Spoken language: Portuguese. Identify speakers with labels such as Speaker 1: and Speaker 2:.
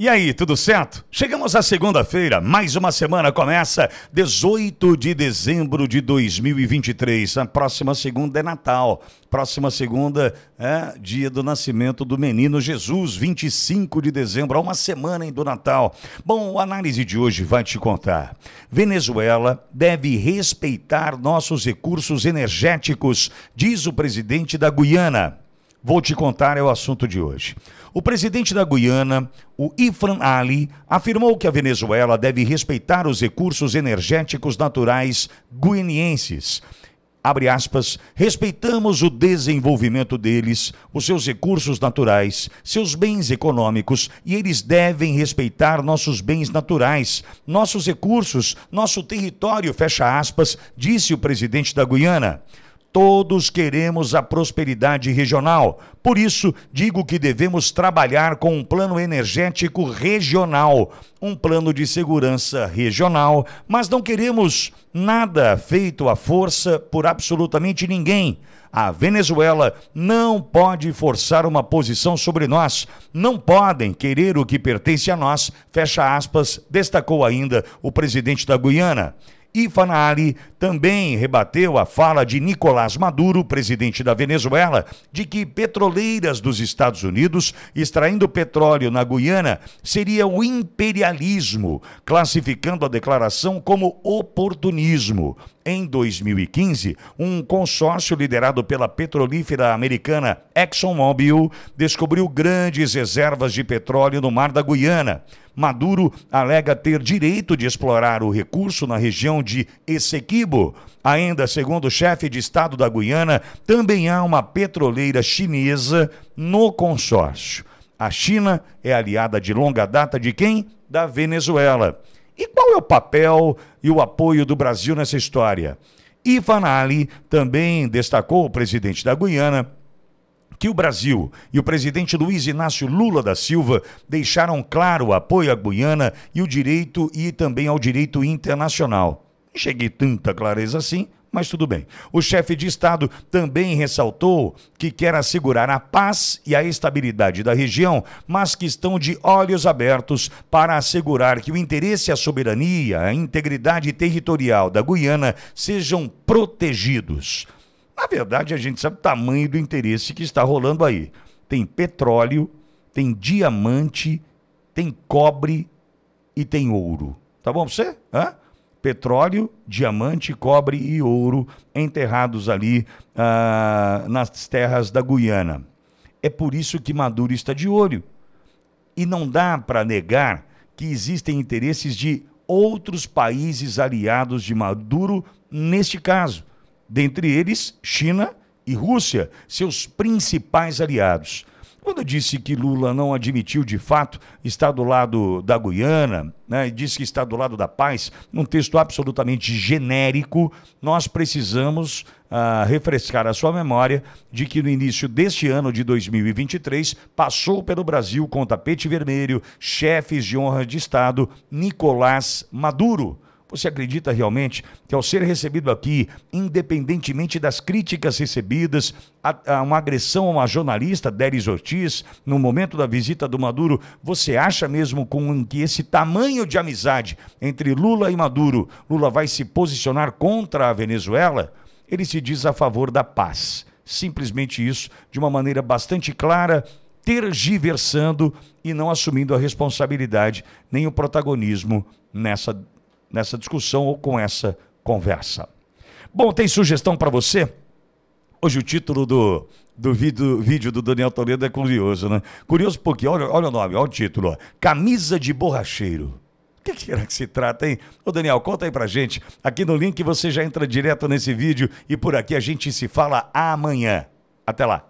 Speaker 1: E aí, tudo certo? Chegamos à segunda-feira, mais uma semana começa, 18 de dezembro de 2023. A próxima segunda é Natal. Próxima segunda é dia do nascimento do menino Jesus, 25 de dezembro, há uma semana em do Natal. Bom, a análise de hoje vai te contar. Venezuela deve respeitar nossos recursos energéticos, diz o presidente da Guiana. Vou te contar é o assunto de hoje. O presidente da Guiana, o Ifran Ali, afirmou que a Venezuela deve respeitar os recursos energéticos naturais guianienses. Abre aspas, respeitamos o desenvolvimento deles, os seus recursos naturais, seus bens econômicos e eles devem respeitar nossos bens naturais, nossos recursos, nosso território, fecha aspas, disse o presidente da Guiana. Todos queremos a prosperidade regional. Por isso, digo que devemos trabalhar com um plano energético regional, um plano de segurança regional, mas não queremos nada feito à força por absolutamente ninguém. A Venezuela não pode forçar uma posição sobre nós. Não podem querer o que pertence a nós, fecha aspas, destacou ainda o presidente da Guiana. Ali também rebateu a fala de Nicolás Maduro, presidente da Venezuela, de que petroleiras dos Estados Unidos extraindo petróleo na Guiana seria o imperialismo, classificando a declaração como oportunismo. Em 2015, um consórcio liderado pela petrolífera americana ExxonMobil descobriu grandes reservas de petróleo no Mar da Guiana. Maduro alega ter direito de explorar o recurso na região de Essequibo. Ainda segundo o chefe de Estado da Guiana, também há uma petroleira chinesa no consórcio. A China é aliada de longa data de quem? Da Venezuela. E qual é o papel e o apoio do Brasil nessa história? Ivan Ali também destacou o presidente da Guiana que o Brasil e o presidente Luiz Inácio Lula da Silva deixaram claro o apoio à Guiana e o direito e também ao direito internacional. Cheguei tanta clareza assim, mas tudo bem. O chefe de Estado também ressaltou que quer assegurar a paz e a estabilidade da região, mas que estão de olhos abertos para assegurar que o interesse, a soberania, a integridade territorial da Guiana sejam protegidos. Verdade, a gente sabe o tamanho do interesse que está rolando aí. Tem petróleo, tem diamante, tem cobre e tem ouro. Tá bom pra você? Hã? Petróleo, diamante, cobre e ouro enterrados ali ah, nas terras da Guiana. É por isso que Maduro está de olho. E não dá para negar que existem interesses de outros países aliados de Maduro neste caso dentre eles China e Rússia, seus principais aliados. Quando disse que Lula não admitiu de fato estar do lado da Guiana, né, disse que está do lado da paz, num texto absolutamente genérico, nós precisamos uh, refrescar a sua memória de que no início deste ano de 2023 passou pelo Brasil com tapete vermelho chefes de honra de Estado Nicolás Maduro você acredita realmente que ao ser recebido aqui, independentemente das críticas recebidas, a, a uma agressão a uma jornalista, Deris Ortiz, no momento da visita do Maduro, você acha mesmo com que esse tamanho de amizade entre Lula e Maduro, Lula vai se posicionar contra a Venezuela? Ele se diz a favor da paz. Simplesmente isso, de uma maneira bastante clara, tergiversando e não assumindo a responsabilidade nem o protagonismo nessa nessa discussão ou com essa conversa. Bom, tem sugestão para você? Hoje o título do, do vídeo, vídeo do Daniel Toledo é curioso, né? Curioso porque, olha, olha o nome, olha o título. Ó. Camisa de borracheiro. O que será que se trata, hein? Ô Daniel, conta aí pra gente. Aqui no link você já entra direto nesse vídeo e por aqui a gente se fala amanhã. Até lá.